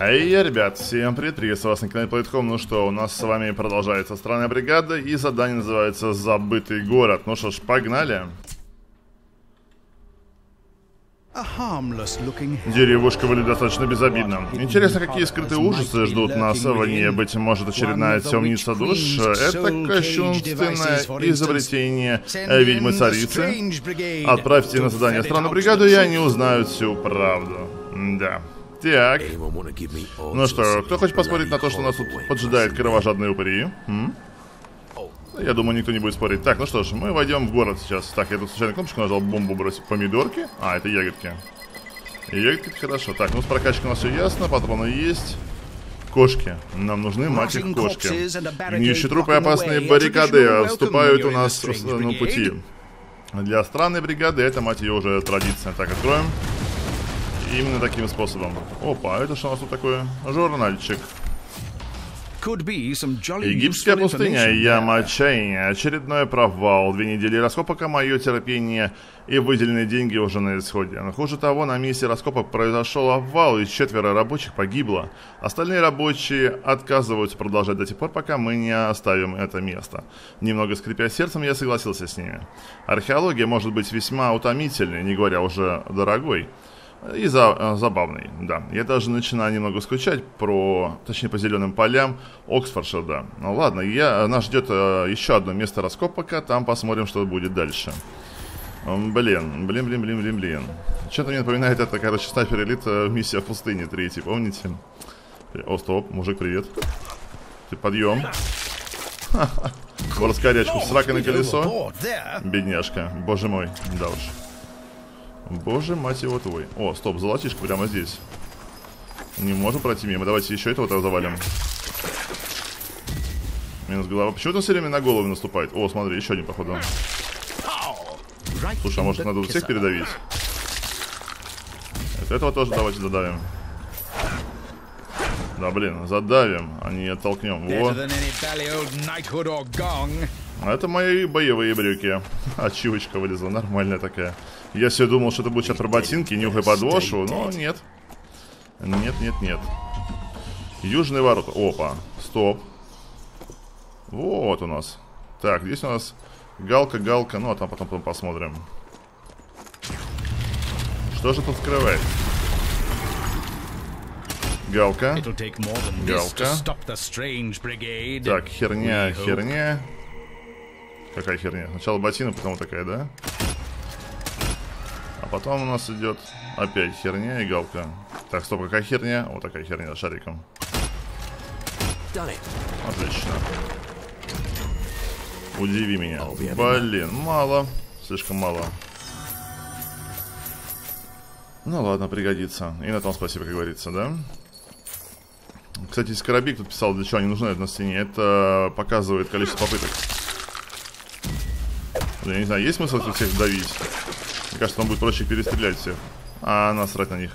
Эй, ребят, всем привет, приветствую вас на канале Playtcom. Ну что, у нас с вами продолжается странная бригада, и задание называется «Забытый город». Ну что ж, погнали. Деревушка выглядит достаточно безобидно. Интересно, какие скрытые ужасы ждут нас в ней. Быть может, очередная темница душ? Это кощунственное изобретение ведьмы-царицы. Отправьте на задание странную бригаду, и они узнают всю правду. Да. Так. Ну что, кто хочет поспорить на то, что нас тут поджидает кровожадные упыри? М? Я думаю, никто не будет спорить. Так, ну что ж, мы войдем в город сейчас. Так, я тут случайно кнопочку нажал, бомбу бросить. Помидорки? А, это ягодки. Ягодки, хорошо. Так, ну с прокачкой у нас все ясно, патроны есть. Кошки. Нам нужны, мать их, кошки. Гниющие трупы и опасные баррикады вступают у нас на пути. Для странной бригады это, мать ее, уже традиция. Так, откроем. Именно таким способом. Опа, это что у нас тут такое? Журнальчик. Египетская пустыня, яма отчаяния, очередной провал, две недели раскопок, а мое терпение и выделенные деньги уже на исходе. Но хуже того, на месте раскопок произошел обвал, и четверо рабочих погибло. Остальные рабочие отказываются продолжать до тех пор, пока мы не оставим это место. Немного скрипя сердцем, я согласился с ними. Археология может быть весьма утомительной, не говоря уже дорогой. И за, э, забавный, да. Я даже начинаю немного скучать про, точнее, по зеленым полям Оксфордшира. Ну ладно, я, нас ждет э, еще одно место раскопка, там посмотрим, что будет дальше. Блин, блин, блин, блин, блин, блин. Что-то мне напоминает это, короче, снайпер элит э, миссия в пустыне третий, помните? О, стоп, мужик, привет. Ты подъем. Раскорячку, срака на колесо. Бедняжка, боже мой, да уж. Боже, мать его твой. О, стоп, золотишко прямо здесь. Не можем пройти мимо. Давайте еще этого завалим. Минус голова. Почему это все время на голову наступает? О, смотри, еще один, походу. Слушай, а может надо всех передавить? Это этого тоже давайте задавим. Да, блин, задавим, а не оттолкнем. Во. Это мои боевые брюки. Ачивочка вылезла, нормальная такая. Я себе думал, что это будет сейчас про ботинки, нюхай подошву, но нет. Нет, нет, нет. Южные ворота. Опа, стоп. Вот у нас. Так, здесь у нас галка, галка. Ну, а там потом, потом посмотрим. Что же тут скрывает? Галка. Галка. Так, херня, херня. Какая херня? Сначала ботина, потом такая, да? Потом у нас идет опять херня и галка. Так, стоп, какая херня? Вот такая херня шариком. Отлично. Удиви меня. Блин, мало. Слишком мало. Ну ладно, пригодится. И на том спасибо, как говорится, да? Кстати, Скоробик тут писал, для чего они нужны на стене. Это показывает количество попыток. Я не знаю, есть смысл тут всех давить? Кажется, он будет проще перестрелять всех. А, насрать на них.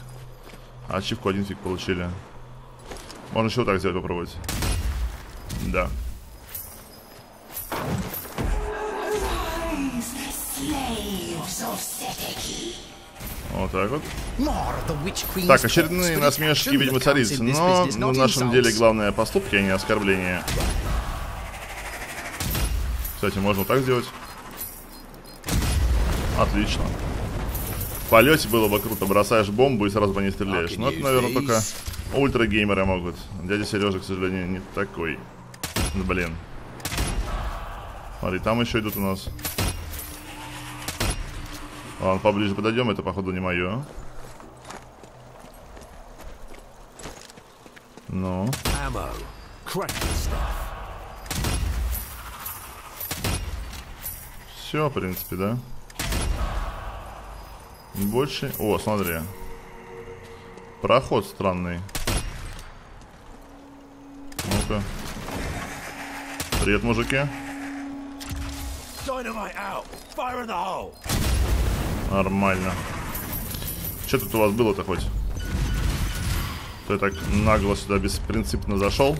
Ачивку один фиг получили. Можно еще вот так сделать, попробовать. Да. Вот так вот. Так, очередные насмешки ведьмы царицы. Но в нашем деле главное поступки, а не оскорбления. Кстати, можно так сделать. Отлично. Полете было бы круто. Бросаешь бомбу и сразу по ней стреляешь. Но это, наверное, только ультрагеймеры могут. Дядя Сережа, к сожалению, не такой. Блин. Смотри, там еще идут у нас. Ладно, поближе подойдем. Это, походу, не мое. Ну. Все, в принципе, да? Больше... О, смотри. Проход странный. Ну-ка. Привет, мужики. Нормально. Что тут у вас было-то хоть? Ты так нагло сюда беспринципно зашел?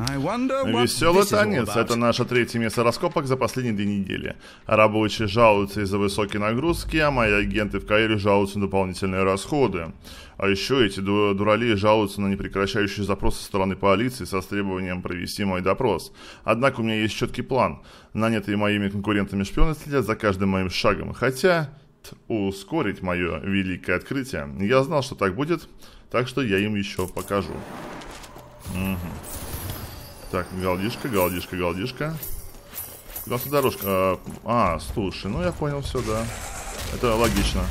Веселый танец – это наше третье место раскопок за последние две недели. Рабочие жалуются из-за высокой нагрузки, а мои агенты в Каире жалуются на дополнительные расходы. А еще эти дуралеи жалуются на непрекращающие запросы со стороны полиции со требованием провести мой допрос. Однако у меня есть четкий план. Нанятые моими конкурентами шпионы следят за каждым моим шагом. Хотя ускорить мое великое открытие. Я знал, что так будет, так что я им еще покажу. Угу. Так, галдишка, галдишка, галдишка. Куда тут дорожка? А, а, слушай, ну я понял все, да. Это логично.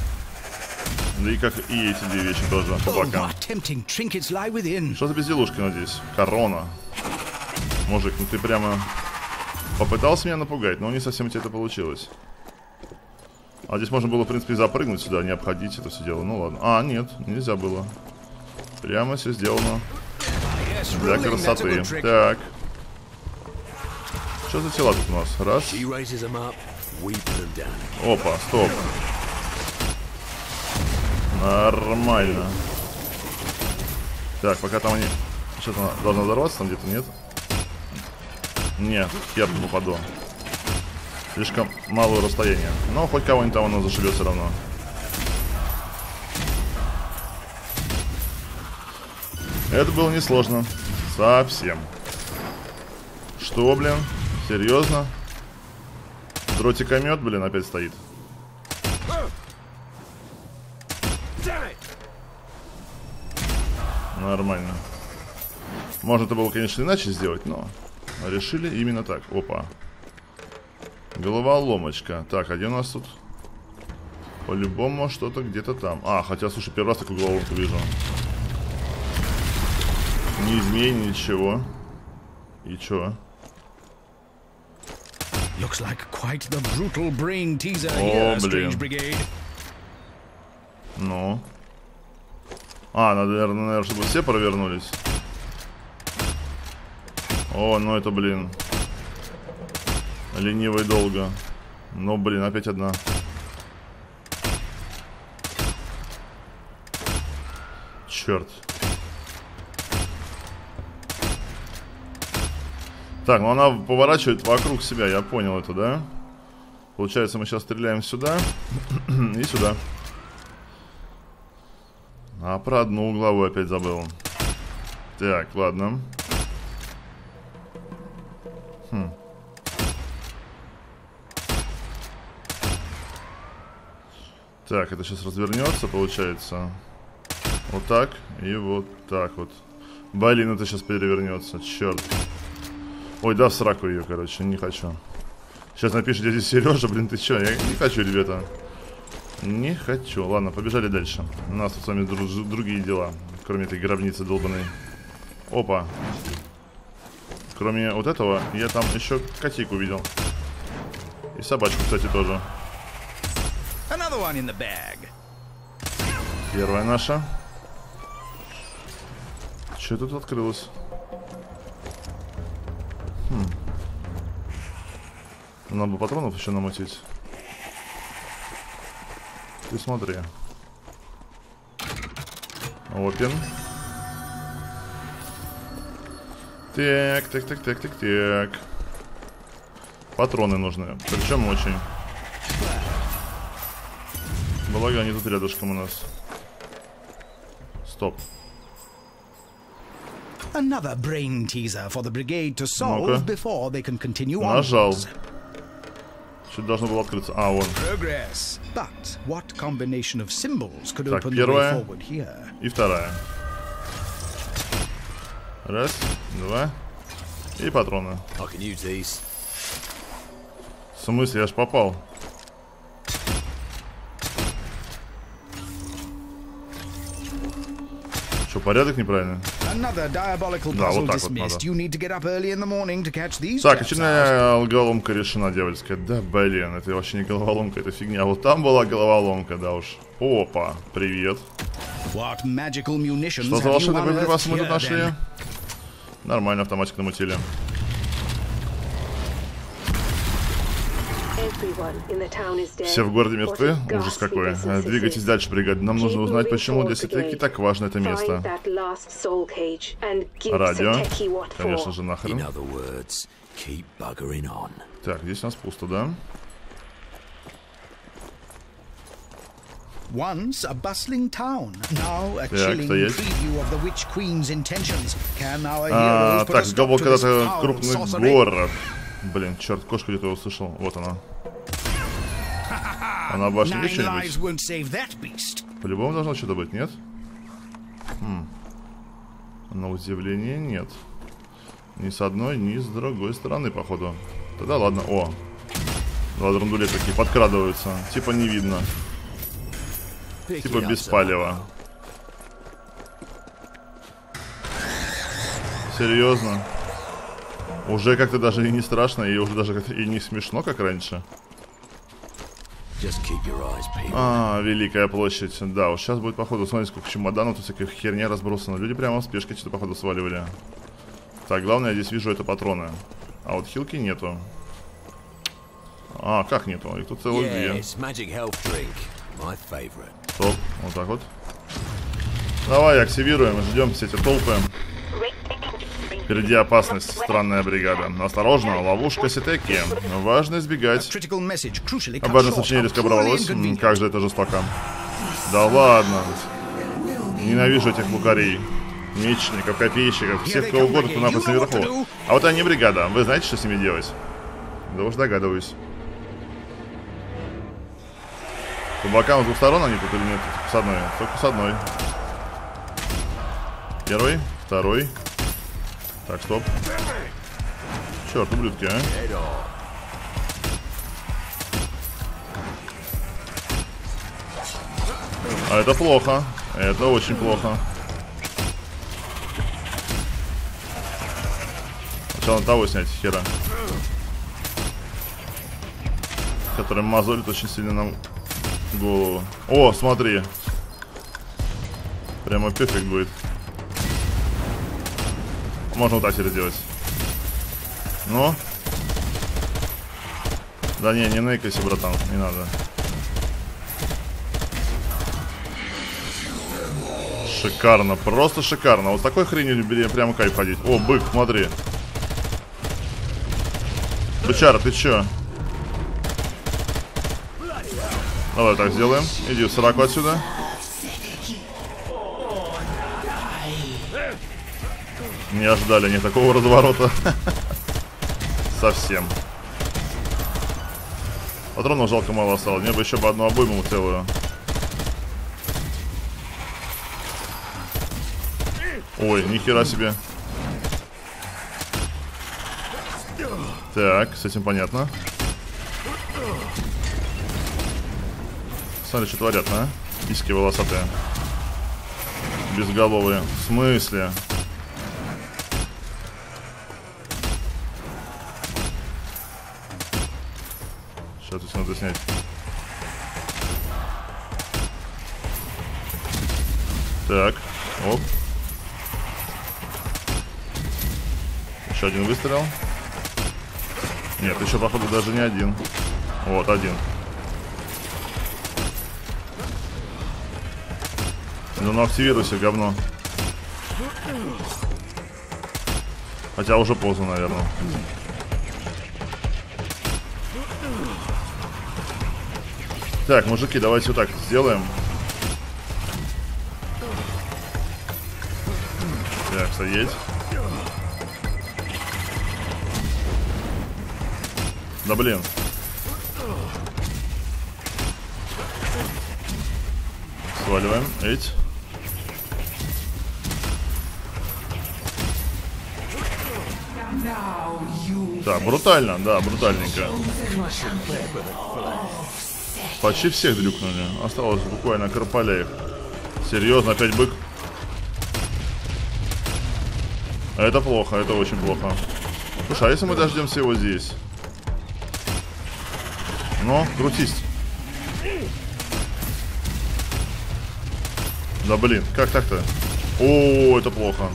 Да и как и эти две вещи тоже по бокам. Что за безделушка надеюсь? Корона. Мужик, ну ты прямо попытался меня напугать, но не совсем у тебя это получилось. А здесь можно было, в принципе, запрыгнуть сюда, не обходить это все дело. Ну ладно. А, нет, нельзя было. Прямо все сделано. Для красоты. Так. Что за тела тут у нас? Раз. Опа, стоп. Нормально. Так, пока там они... Что-то должно взорваться там где-то, нет? Нет, не упаду. Слишком малое расстояние. Но хоть кого-нибудь там оно зашибет все равно. Это было несложно. Совсем. Что, блин? Серьезно? Дротикомет, блин, опять стоит. Нормально. Можно это было, конечно, иначе сделать, но решили именно так. Опа. Головоломочка. Так, а где у нас тут? По-любому что-то где-то там. А, хотя, слушай, первый раз такую головоломку вижу. Не изменит ничего. И чё? Looks like quite the brutal brain teaser Strange Brigade. Ну. А, надо, наверное, наверное, чтобы все провернулись. О, ну это, блин. Ленивый долго. Ну, блин, опять одна. Черт. Так, ну она поворачивает вокруг себя, я понял это, да? Получается, мы сейчас стреляем сюда и сюда. А про одну угловую опять забыл. Так, ладно. Хм. Так, это сейчас развернется, получается. Вот так и вот так вот. Блин, это сейчас перевернется, черт. Ой, да в сраку ее, короче, не хочу. Сейчас напишет дядя Сережа, блин, ты че? Я не хочу, ребята. Не хочу. Ладно, побежали дальше. У нас тут с вами друг, другие дела, кроме этой гробницы долбанной. Опа. Кроме вот этого, я там еще котик увидел. И собачку, кстати, тоже. Первая наша. Что тут открылось? Хм. Надо бы патронов еще намутить. Ты смотри. Опен. Так, так, так, так, так, так. Патроны нужны. Причем очень. Благо они тут рядышком у нас. Стоп. Another brain teaser for the brigade to solve before they can continue Нажал. Что должно было открыться? А, вон. Progress. But what combination of symbols could так, open первая the way forward here? и вторая. Раз, два. И патроны. I can use these. В смысле, я ж попал. Что, порядок неправильно? Да, вот так вот надо. Так, очередная головоломка решена, дьявольская. Да, блин, это вообще не головоломка, это фигня. Вот там была головоломка, да уж. Опа, привет. Что за волшебный боеприпас мы тут нашли? Нормально, автоматик намутили. Все в городе мертвы? Ужас какой. Двигайтесь дальше, бригада. Нам нужно узнать, почему для сетляки так важно это место. Радио. Конечно же, нахрен. Так, здесь у нас пусто, да? Once a bustling town, now a chilling preview of the Witch Queen's intentions. Can our heroes put a stop to this крупный город. Блин, черт, кошка где-то услышал. Вот она. Она башня что-нибудь? По-любому должно что-то быть, нет? Хм. На удивление нет. Ни с одной, ни с другой стороны, походу. Тогда ладно. О. Два драндуле такие подкрадываются. Типа не видно. Типа без палева. Серьезно? Уже как-то даже и не страшно, и уже даже как-то и не смешно, как раньше. А, Великая площадь. Да, вот сейчас будет, походу, смотрите, сколько чемоданов, тут всяких херня разбросана. Люди прямо в спешке что-то, походу, сваливали. Так, главное, я здесь вижу это патроны. А вот хилки нету. А, как нету? Их тут целых две. Стоп, вот так вот. Давай, активируем, ждем все эти толпы. Впереди опасность, странная бригада. Осторожно, ловушка Ситеки. Важно избегать. Важное сообщение резко оборвалось. Как же это жестоко. Да ладно. Ненавижу этих лукарей. Мечников, копейщиков, всех кого угодно, кто находится наверху. А вот они бригада. Вы знаете, что с ними делать? Да уж догадываюсь. По бокам с двух сторон они тут или нет? С одной. Только с одной. Первый, второй. Так, стоп. Черт, ублюдки, а. А это плохо. Это очень плохо. Сначала того снять, хера. Который мозолит очень сильно нам голову. О, смотри. Прямо перфект будет. Можно вот так теперь сделать. Ну. Да не, не нейкайся, братан. Не надо. Шикарно, просто шикарно. Вот такой хренью прямо кайф ходить. О, бык, смотри. Бычара, ты чё? Давай так сделаем. Иди в сраку отсюда. Не ожидали они такого разворота. Совсем. Патронов жалко мало осталось. Мне бы еще бы одну обойму целую. Ой, нихера себе. Так, с этим понятно. Смотри, что творят, а? Иски волосатые. Безголовые. В смысле? Надо снять. Так, оп. Еще один выстрел. Нет, еще, походу, даже не один. Вот, один. Ну, ну активируйся, говно. Хотя уже поздно, наверное. Так, мужики, давайте вот так сделаем. Так, стоять. Да блин. Сваливаем. Эть. Да, брутально, да, брутальненько. Почти всех дрюкнули. Осталось буквально карполя их. Серьезно, опять бык? Это плохо, это очень плохо. Слушай, а если мы дождемся его здесь? Ну, крутись. Да блин, как так-то? О, это плохо.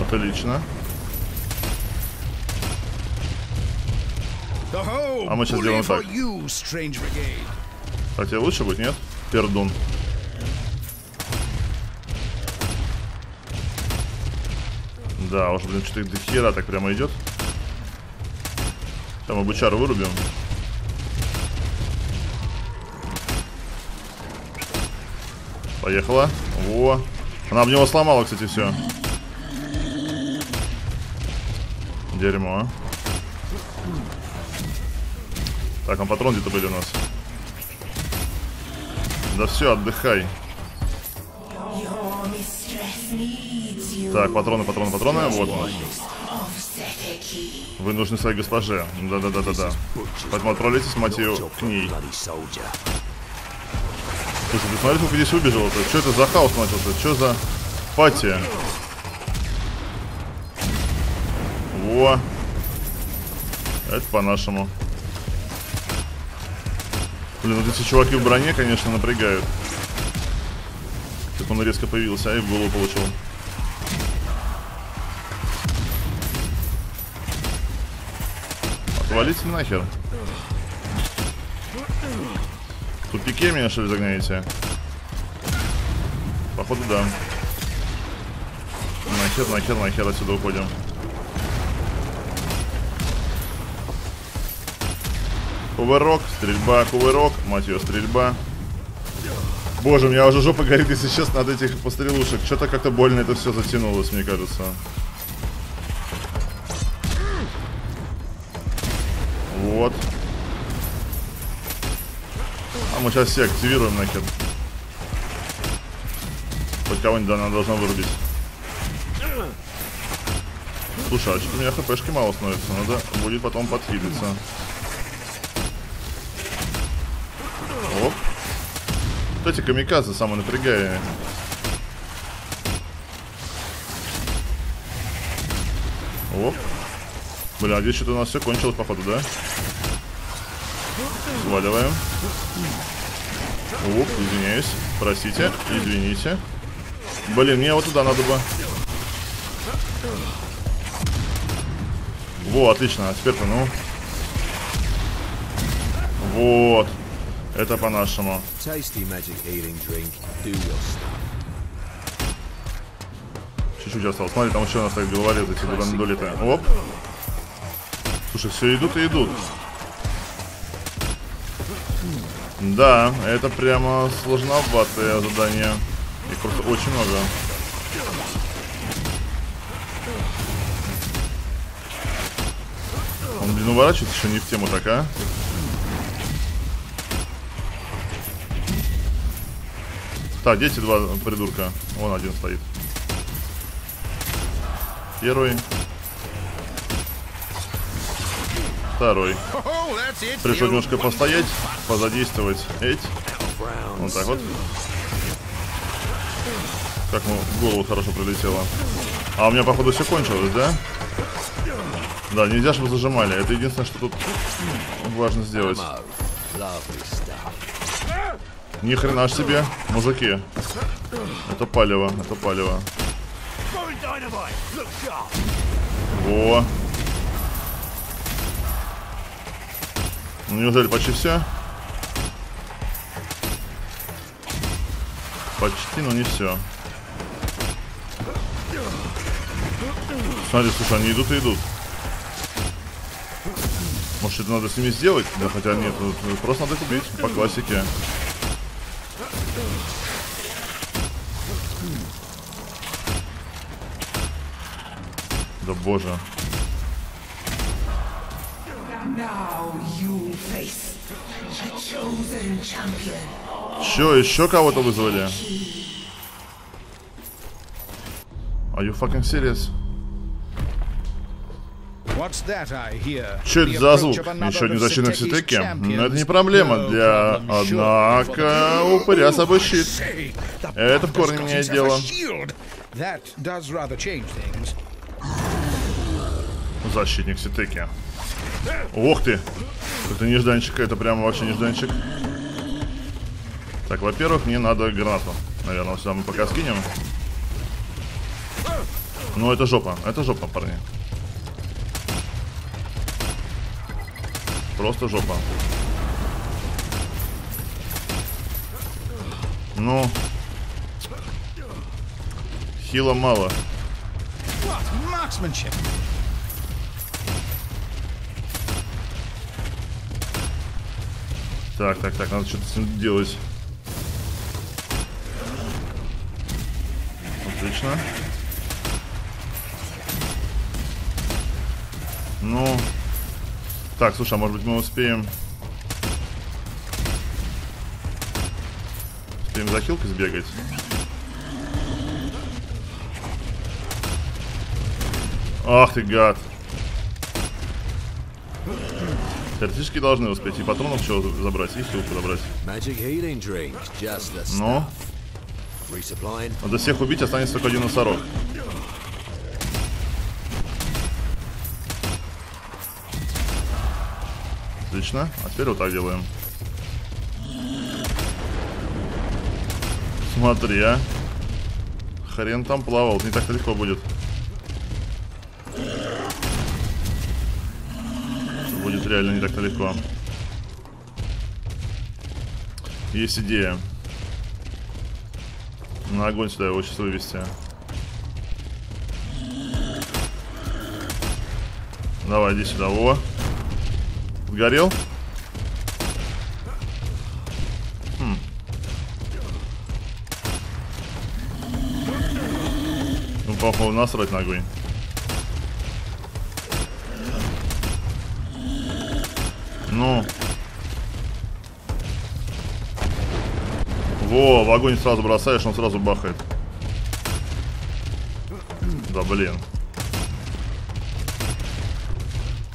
Отлично. А мы сейчас сделаем так. Так, тебе лучше будет, нет? Пердун. Да, уж, блин, что-то до хера так прямо идет. Мы бычару вырубим. Поехала. Во. Она об него сломала, кстати, все. Дерьмо. Так, а патрон где-то были у нас. Да все, отдыхай. Так, патроны, патроны, патроны. Вот он. Вы нужны своей госпоже. Да-да-да-да-да. Поэтому отправляйтесь, мать ее, к ней. Слушай, ты смотри, сколько здесь убежало-то. Что это за хаос начался? Что за пати? Во. Это по-нашему. Блин, вот эти чуваки в броне, конечно, напрягают. Как он резко появился, а и в голову получил. Отвалите нахер тупике меня что ли загоняете? Походу да. Нахер, нахер, нахер отсюда уходим. Кувырок, стрельба, кувырок, мать ее, стрельба. Боже, у меня уже жопа горит, если честно, от этих пострелушек. Что-то как-то больно это все затянулось, мне кажется. Вот. А мы сейчас все активируем нахер. Хоть кого-нибудь она должна вырубить. Слушай, а что у меня хпшки мало становится? Надо будет потом подхилиться. Оп. Эти камикадзе самые напрягаемые. Оп. Бля, а здесь что-то у нас все кончилось, походу, да? Сваливаем. Оп, извиняюсь. Простите, извините. Блин, мне вот туда надо бы. Во, отлично. А теперь-то, ну. Вот. Это по-нашему. Чуть-чуть осталось. Смотри, там еще у нас так головорезы, эти дурандулиты. Оп. Слушай, все идут и идут. Да, это прямо сложноватое задание. Их просто очень много. Он, блин, уворачивается еще не в тему так, а? Так, дети два придурка. Вон один стоит. Первый. Второй. Пришлось немножко постоять, позадействовать эть. Вот так вот. Как ему в голову хорошо прилетело. А у меня, походу, все кончилось, да? Да, нельзя, чтобы зажимали. Это единственное, что тут важно сделать. Ни хрена себе, мужики. Это палево, это палево. Во. Ну, неужели почти все? Почти, но не все. Смотри, слушай, они идут и идут. Может, это надо с ними сделать? Да, хотя нет, ну, просто надо их убить, по классике. Боже. Че, еще кого-то вызвали? Are you fucking serious? Че это за звук? Еще один защитник Ситеки? Но это не проблема для... Однако... Упыря собой щит. Это в корне меняет дело. Защитник Ситеки. Ух ты! Это нежданчик, это прямо вообще нежданчик. Так, во-первых, мне надо гранату. Наверное, сюда мы пока скинем. Ну, это жопа. Это жопа, парни. Просто жопа. Ну. Хила мало. Так, так, так, надо что-то с ним делать. Отлично. Ну. Так, слушай, а может быть мы успеем... Успеем за хилкой сбегать? Ах ты гад. Теоретически должны успеть и патронов чего забрать, и хилку забрать. Ну? Надо всех убить, останется только один носорог. Отлично. А теперь вот так делаем. Смотри, а. Хрен там плавал. Не так легко будет. Реально не так-то. Есть идея. На огонь сюда его сейчас вывести. Давай, иди сюда. Во. Сгорел? Хм. Ну, походу, насрать на огонь. Ну. Во, в огонь сразу бросаешь, он сразу бахает. Да блин.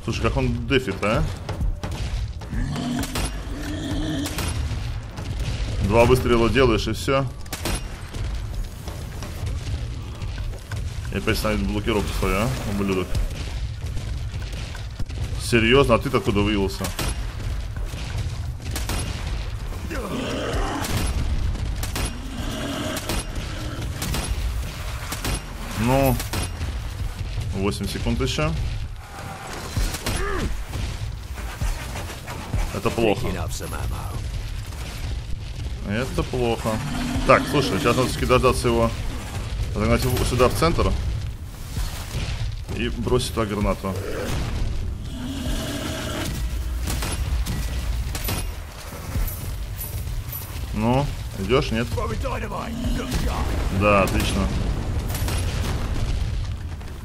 Слушай, как он дефит, а? Два выстрела делаешь и все. И опять ставит блокировку свою, а, ублюдок. Серьезно, а ты откуда выявился? 8 секунд еще. Это плохо. Это плохо. Так, слушай, сейчас надо все-таки дождаться его. Загнать его сюда в центр. И бросить туда гранату. Ну, идешь, нет? Да, отлично.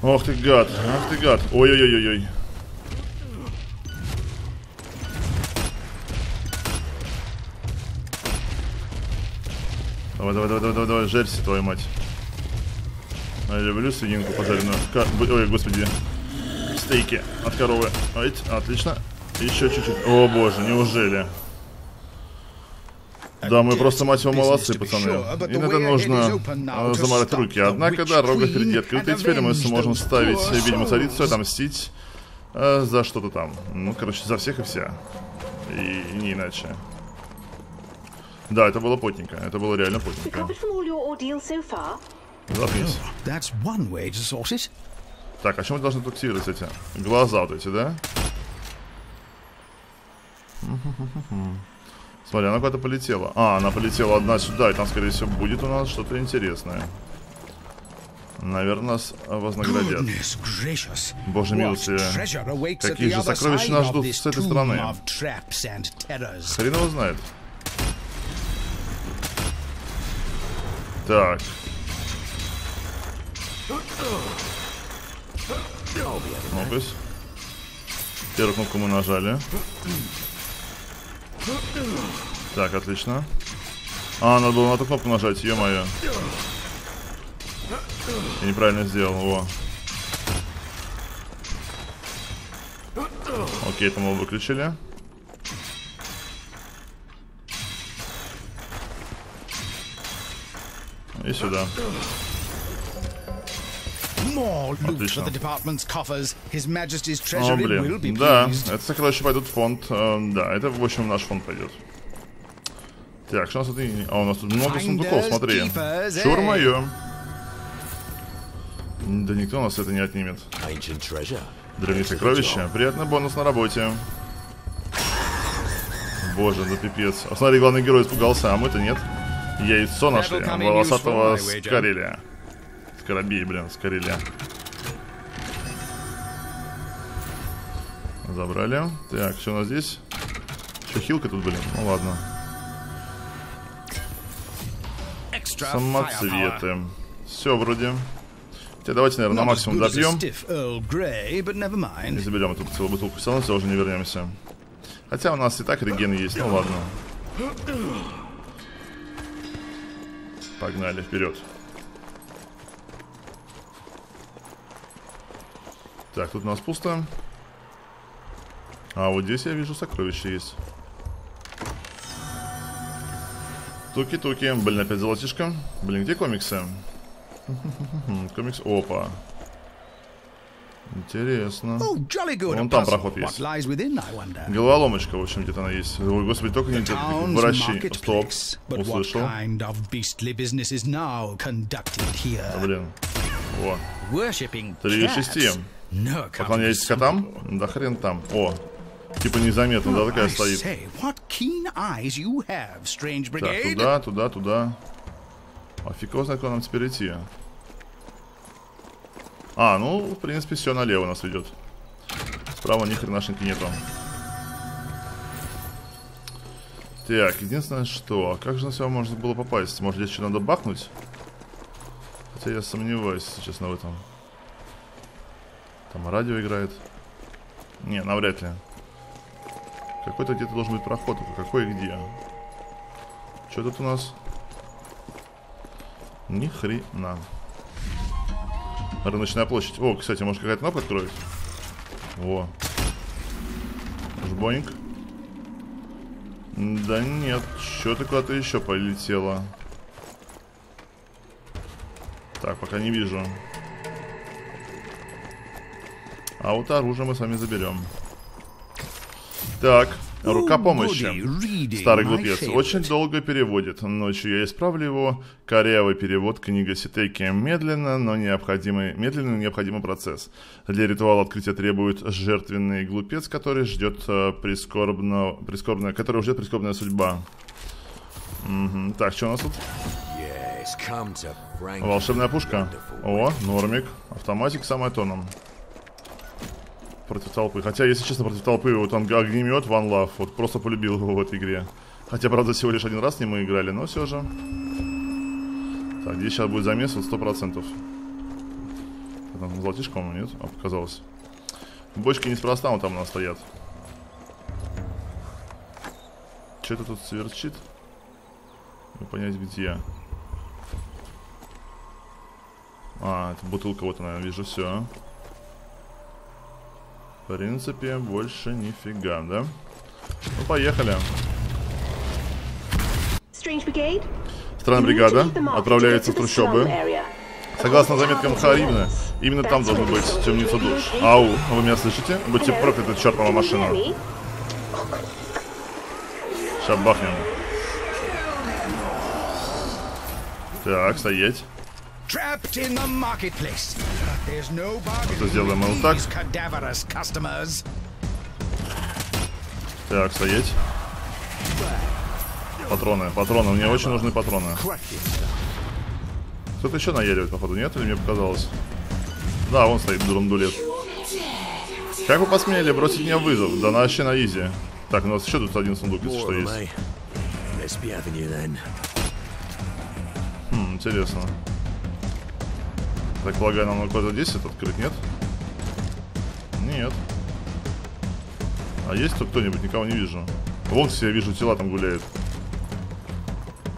Ох ты гад, ах ты гад. Ой-ой-ой-ой. Давай, давай, давай, давай, давай, давай, жарься, твою мать. Я люблю свининку пожаренную. Ка Ой, господи. Стейки от коровы. Ой, отлично. Еще чуть-чуть. О боже, неужели? Да, мы просто, мать его, молодцы, пацаны. Иногда нужно э, заморать руки. Однако дорога впереди открыта, и теперь мы сможем ставить ведьму-царицу, отомстить э, за что-то там. Ну, короче, за всех и вся. И, и не иначе. Да, это было потненько. Это было реально потненько. Заткнись. Так, а чем мы должны тут активировать эти? Глаза вот эти, да? Смотри, она куда-то полетела. А, она полетела одна сюда, и там, скорее всего, будет у нас что-то интересное. Наверное, нас вознаградят. Боже милостивый. Какие же сокровища нас ждут с этой стороны? Хрен его знает. Так. ну Первую кнопку мы нажали. Так, отлично. А, надо было на эту кнопку нажать, ё-моё. Я неправильно сделал, во. Окей, это мы выключили. И сюда. Отлично. О, блин. Да, это сокровища пойдут в фонд. Э, да, это, в общем, наш фонд пойдет. Так, что у нас тут... А, у нас тут много сундуков, смотри. Чур моё. Да никто у нас это не отнимет. Древние сокровища. Приятный бонус на работе. Боже, ну пипец. А смотри, главный герой испугался, а мы-то нет. Яйцо нашли. Волосатого скорелия. Скоробей, блин, скорелия. Забрали. Так, что у нас здесь? Что, хилка тут, блин? Ну ладно. Самоцветы. Все вроде. Хотя давайте, наверное, на максимум допьем. И заберем эту целую бутылку. Все равно все уже не вернемся. Хотя у нас и так реген есть, ну ладно. Погнали вперед. Так, тут у нас пусто. А вот здесь я вижу сокровище есть. Туки-туки. Блин, опять золотишко. Блин, где комиксы? Комикс. Опа. Интересно. Oh, Вон там проход есть. Головоломочка, в общем, где-то она есть. Ой, господи, только не вращи. Стоп. Услышал. Блин. О. Три из шести. Поклоняйтесь котам? Да хрен там. О, Типа незаметно, да, такая стоит. Так, туда, туда, туда. А фиг его знает, куда нам теперь идти. А, ну, в принципе, все налево нас ведет. Справа ни хренашеньки нету. Так, единственное, что... А как же на себя можно было попасть? Может, здесь еще надо бахнуть? Хотя я сомневаюсь, если честно, в этом. Там радио играет. Не, навряд ли. Какой-то где-то должен быть проход. Какой и где? Что тут у нас? Ни хрена. Рыночная площадь. О, кстати, может какая-то кнопка откроет? О. Жбоинг. Да нет, что-то куда-то еще полетело. Так, пока не вижу. А вот оружие мы с вами заберем. Так, рука помощи. Старый глупец. Очень долго переводит. Ночью я исправлю его. Корявый перевод книга Ситеки. Медленно, но необходимый, медленный, но необходимый процесс. Для ритуала открытия требует жертвенный глупец, который ждет э, прискорбно, прискорбная, который ждет прискорбная судьба. Угу. Так, что у нас тут? Волшебная пушка. О, нормик. Автоматик самое тоном против толпы. Хотя, если честно, против толпы вот он огнемет One Love, вот просто полюбил его в этой игре. Хотя, правда, всего лишь один раз с ним мы играли, но все же. Так, здесь сейчас будет замес вот сто процентов. Там золотишко, по-моему, нет? А, показалось. Бочки неспроста вот там у нас стоят. Что это тут сверчит? Не понять где. А, это бутылка вот она, вижу, все. В принципе, больше нифига, да? Ну, поехали. Странная бригада отправляется в трущобы. Согласно заметкам Харибна, именно там должен быть темница душ. Ау, вы меня слышите? Будьте прокляты, чертова машина. Сейчас бахнем. Так, стоять. Trapped in the marketplace. There's no bargain сделаем вот так. Так, стоять. Патроны, патроны. Мне очень нужны патроны. Кто-то еще наяривает, походу, нет? Или мне показалось? Да, вон стоит дурундулет. Как вы посмели бросить мне вызов? Да на вообще на изи. Так, у нас еще тут один сундук, если что есть. Хм, интересно. Так полагаю, нам куда-то здесь это открыть, нет? Нет. А есть тут кто-нибудь? Никого не вижу. Вон все, я вижу, тела там гуляют.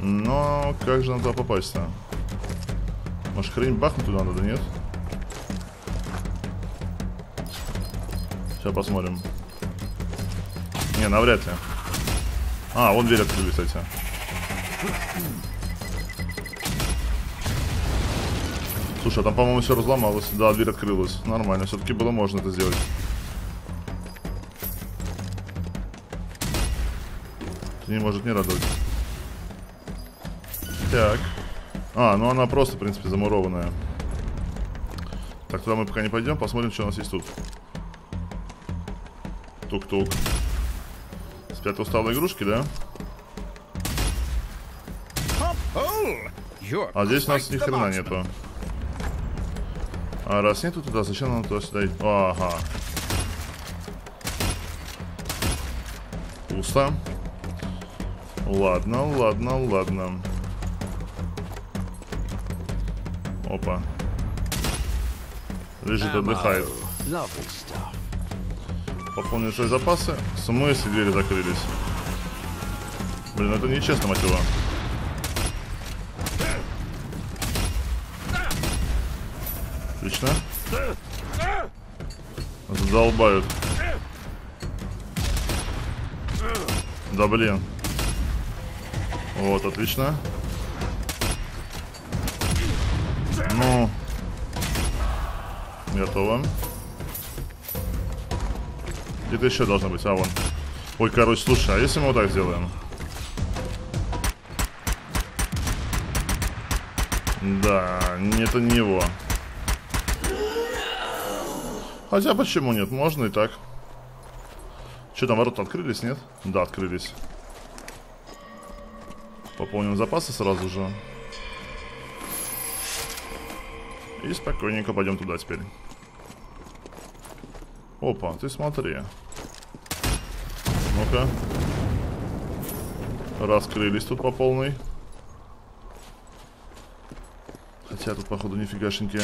Но как же надо попасть-то? Может хрень бахнуть туда надо, нет? Сейчас посмотрим. Не, навряд ли. А, вон дверь открыли, кстати. Слушай, а там, по-моему, все разломалось. Да, дверь открылась. Нормально, все-таки было можно это сделать. Это не может не радовать. Так. А, ну она просто, в принципе, замурованная. Так, туда мы пока не пойдем, посмотрим, что у нас есть тут. Тук-тук. Спят усталые игрушки, да? А здесь у нас ни хрена нету. А раз нету туда, зачем нам туда сюда? Ага. Пусто. Ладно, ладно, ладно. Опа. Лежит, отдыхает. Пополнил свои запасы. В смысле двери закрылись? Блин, это нечестно, мать его. Отлично. Задолбают. Да блин. Вот, отлично. Ну. Готово. Где-то еще должно быть. А, вон. Ой, короче, слушай, а если мы вот так сделаем? Да, это не его. Хотя почему нет? Можно и так. Что там, ворота открылись, нет? Да, открылись. Пополним запасы сразу же. И спокойненько пойдем туда теперь. Опа, ты смотри. Ну-ка. Раскрылись тут по полной. Хотя тут, походу, нифигашеньки.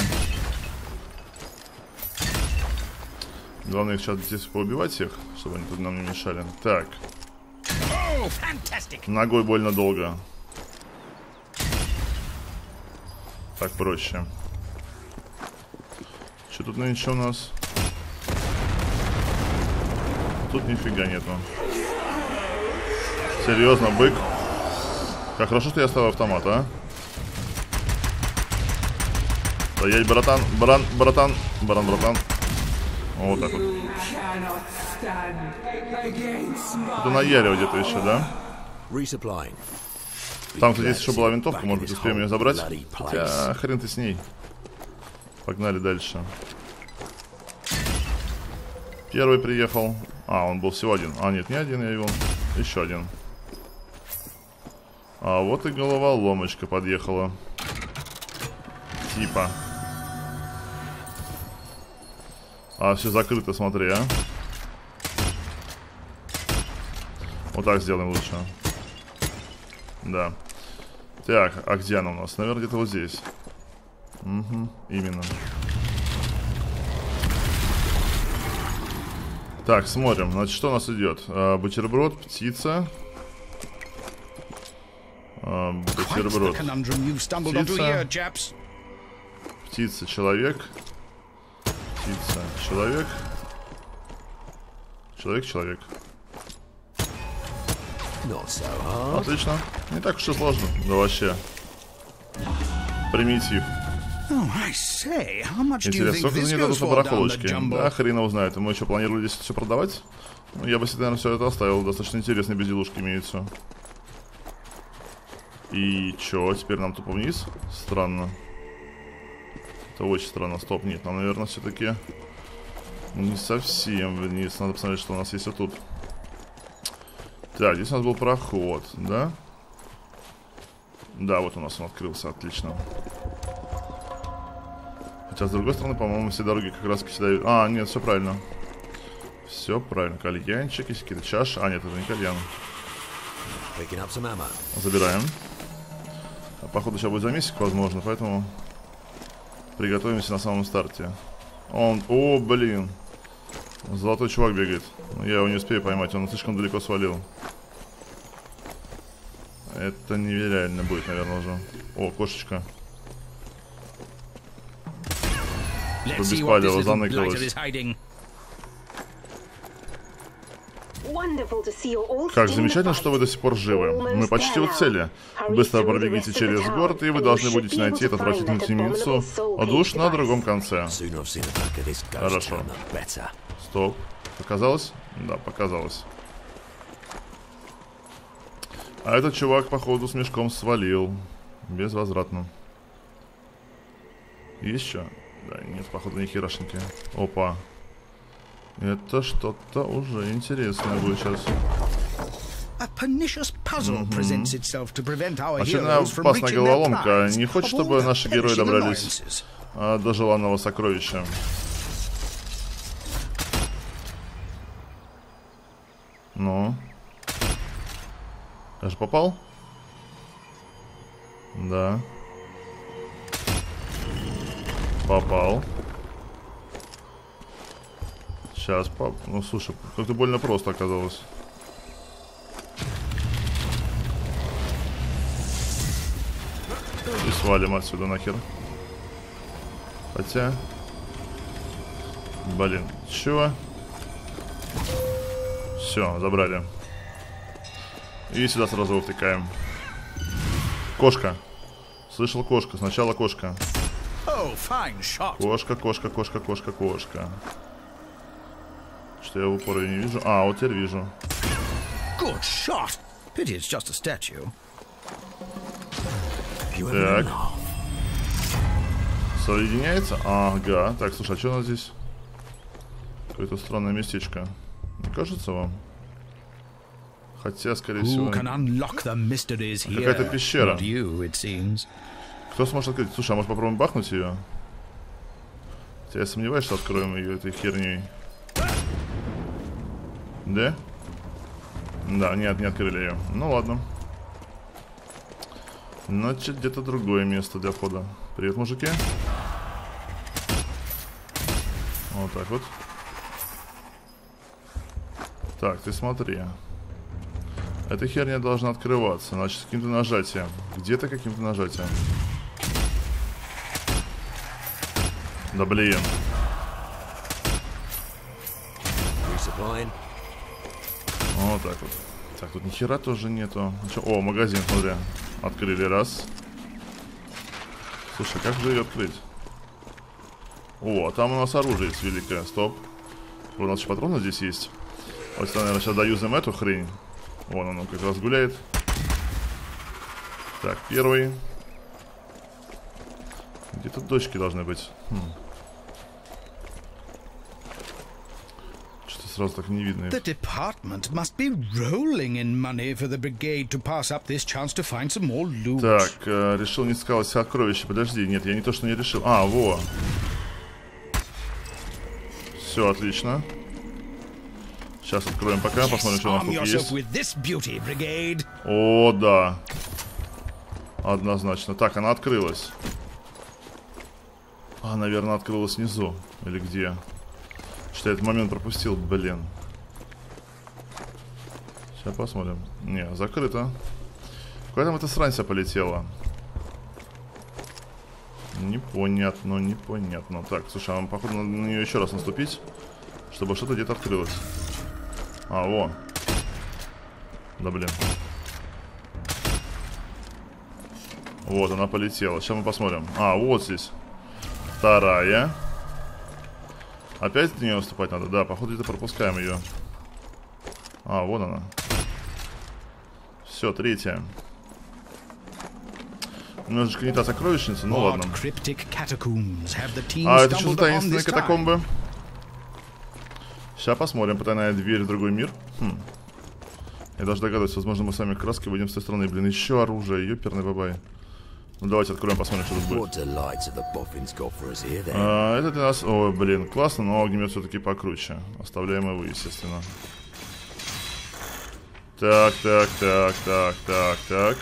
Главное их сейчас здесь поубивать всех, чтобы они тут нам не мешали. Так. Ногой больно долго. Так проще. Что тут нынче у нас? Тут нифига нету. Серьезно, бык? Как хорошо, что я ставил автомат, а? Стоять, братан, баран, братан, баран, братан. Вот так вот. Это на Яре где-то еще, да? Там, кстати, здесь еще была винтовка, может быть, успеем ее забрать. Хотя, хрен ты с ней. Погнали дальше. Первый приехал. А, он был всего один. А, нет, не один я его. Еще один. А вот и головоломочка подъехала. Типа. А, все закрыто, смотри, а. Вот так сделаем лучше. Да. Так, а где она у нас? Наверное, где-то вот здесь. Угу, именно. Так, смотрим. Значит, что у нас идет? А, бутерброд, птица. А, бутерброд. Птица. Птица, человек. Птица, человек. Человек, человек. Отлично. Не так уж и сложно. Да вообще. Примитив. Oh, Интересно, сколько за нее дадут на барахолочке? Да, хрена узнает. Мы еще планировали здесь все продавать? Ну, я бы себе, наверное, все это оставил. Достаточно интересные безделушки имеются. И чё, теперь нам тупо вниз? Странно. Это очень странно. Стоп, нет, нам, наверное, все-таки не совсем вниз. Надо посмотреть, что у нас есть вот тут. Так, здесь у нас был проход, да? Да, вот у нас он открылся, отлично. Хотя, с другой стороны, по-моему, все дороги как раз сюда... А, нет, все правильно. Все правильно. Кальянчик, есть какие-то чаши. А, нет, это не кальян. Забираем. А, походу, сейчас будет замесик, возможно, поэтому... Приготовимся на самом старте. Он... О, блин. Золотой чувак бегает. Я его не успею поймать, он слишком далеко свалил. Это нереально будет, наверное, уже. О, кошечка. Беспалево заныкалась. Как замечательно, что вы до сих пор живы. Мы почти у цели. Быстро пробегите через город, и вы должны будете найти эту отвратительную темницу. Душ на другом конце. Хорошо. Стоп. Показалось? Да, показалось. А этот чувак, походу, с мешком свалил. Безвозвратно. Еще. Да, нет, походу, не херашники. Опа. Это что-то уже интересное будет сейчас. Очередная опасная головоломка. Не хочет, чтобы наши герои добрались а, до желанного сокровища. Ну. Я же попал? Да. Попал. Сейчас, пап. Ну, слушай, как-то больно просто оказалось. И свалим отсюда нахер. Хотя... Блин, чего? Все, забрали. И сюда сразу втыкаем. Кошка. Слышал кошка. Сначала кошка. Кошка, кошка, кошка, кошка, кошка. Что я в упор не вижу? А, вот теперь вижу. Good shot. Pity it's just a statue. Так. Соединяется? Ага. Так, слушай, а что у нас здесь? Какое-то странное местечко. Не кажется вам? Хотя, скорее всего... Какая-то пещера. Кто сможет открыть? Слушай, а может попробуем бахнуть ее? Хотя я сомневаюсь, что откроем ее этой херней. Да? Да, нет, не открыли ее. Ну ладно. Значит, где-то другое место для входа. Привет, мужики. Вот так вот. Так, ты смотри. Эта херня должна открываться, значит, каким-то нажатием. Где-то каким-то нажатием. Да блин. Вот так вот. Так, тут ни хера тоже нету. О, магазин, смотри. Открыли раз. Слушай, как же ее открыть? О, там у нас оружие есть великое. Стоп. У нас еще патроны здесь есть. Вот, наверное, сейчас доюзаем эту хрень. Вон оно как раз гуляет. Так, первый. Где-то дочки должны быть. Хм. Что-то сразу так не видно. The department must be rolling in money for the brigade to pass up this chance to find some more loot. Так, э, решил не скалывать сокровища. Подожди, нет, я не то, что не решил. А, во. Все, отлично. Сейчас откроем пока, посмотрим, что у нас тут есть. О, да. Однозначно. Так, она открылась. А, наверное, открылась снизу. Или где? Что я этот момент пропустил, блин. Сейчас посмотрим. Не, закрыто. Куда там эта срань полетела? Непонятно, непонятно. Так, слушай, а походу на нее еще раз наступить, чтобы что-то где-то открылось. А, во. Да блин. Вот, она полетела. Сейчас мы посмотрим. А, вот здесь. Вторая. Опять в нее наступать надо? Да, походу где-то пропускаем ее. А, вот она. Все, третья. Немножечко не та сокровищница, ну ладно. А, это что за таинственные катакомбы? Сейчас посмотрим, потайная дверь в другой мир. Хм. Я даже догадываюсь, возможно, мы с вами краской выйдем с той стороны. Блин, еще оружие, ёперный бабай. Ну давайте откроем, посмотрим, что тут будет. А, это для нас... Ой, блин, классно, но огнемет все-таки покруче. Оставляем его, естественно. Так, так, так, так, так, так.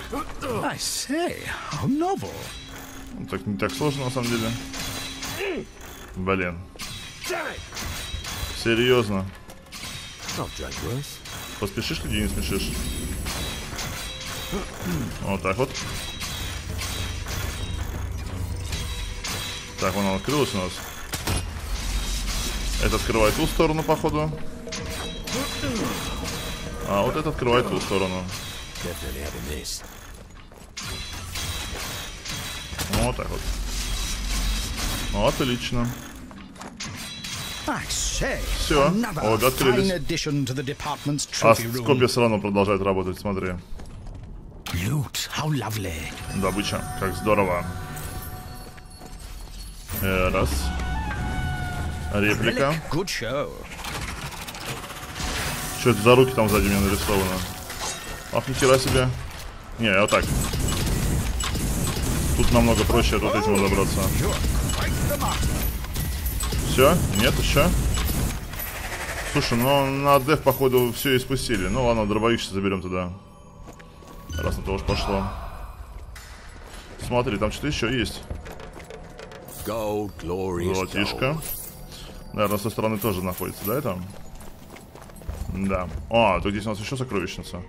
I say, how novel. Ну, так не так сложно, на самом деле. Блин. Серьезно. Поспешишь или не спешишь? Вот так вот. Так, вон он открылась у нас. Это открывает ту сторону, походу. А вот это открывает ту сторону. Вот так вот. Ну, отлично. Все, обе открылись. А Скопия все равно продолжает работать, смотри. Добыча, как здорово. Э, раз. Реплика. Что это за руки там сзади меня нарисованы? Ах, нихера себе. Не, я вот так. Тут намного проще тут этим разобраться. Все? Нет еще? Слушай, ну на деф, походу, все и спустили. Ну ладно, дробовичца заберем туда. Раз на то уж пошло. Смотри, там что-то еще есть. Золотишко. Наверное, со стороны тоже находится, да, там? Да. А, тут здесь у нас еще сокровищница.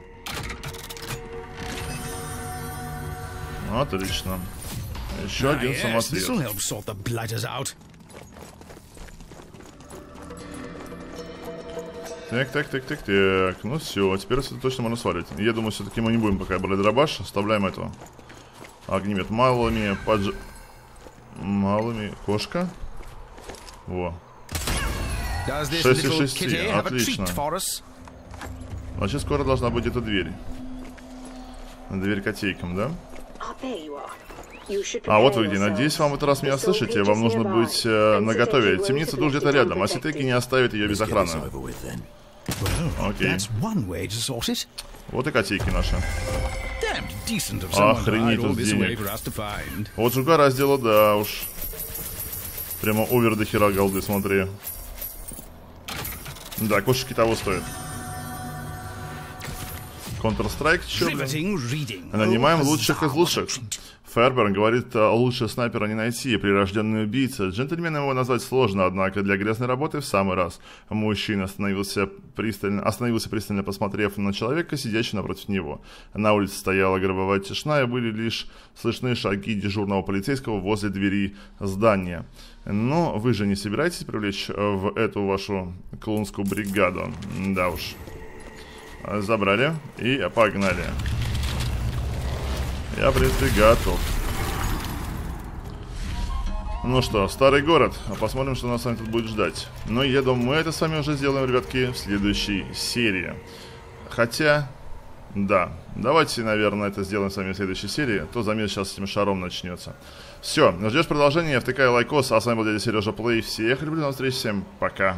Отлично. Еще один ah, самоцвет. Так, так, так, так, так. Ну все, теперь это точно можно свалить. Я думаю, все-таки мы не будем пока брать дробаш. Оставляем этого. Огнемет малыми, подж... Малыми. Кошка. Во. 6 из 6. Отлично. Значит, скоро должна быть эта дверь. Дверь котейкам, да? А вот вы где. Надеюсь, вам в этот раз меня слышите. Вам нужно быть э, наготове. Темница душ где-то рядом, а Ситеки не оставит ее без охраны. Окей. Вот и котейки наши. Охренеть тут денег. Вот жука раздела, да уж. Прямо овер до хера голды, смотри. Да, кошечки того стоят. Counter-Strike, чё, блин? Нанимаем лучших из лучших. Фербер говорит, «А лучше снайпера не найти, прирожденный убийца. Джентльменом его назвать сложно, однако для грязной работы в самый раз. Мужчина остановился пристально, остановился пристально посмотрев на человека, сидящего напротив него. На улице стояла гробовая тишина, и были лишь слышны шаги дежурного полицейского возле двери здания. Но вы же не собираетесь привлечь в эту вашу клоунскую бригаду? Да уж. Забрали и погнали. Я, в принципе, готов. Ну что, старый город. А посмотрим, что нас с вами тут будет ждать. Но я думаю, мы это с вами уже сделаем, ребятки, в следующей серии. Хотя, да, давайте, наверное, это сделаем с вами в следующей серии. То замес сейчас с этим шаром начнется. Все, ждешь продолжения, втыкай лайкос. А с вами был дядя Сережа Плей. Всех люблю, на встречу, всем пока.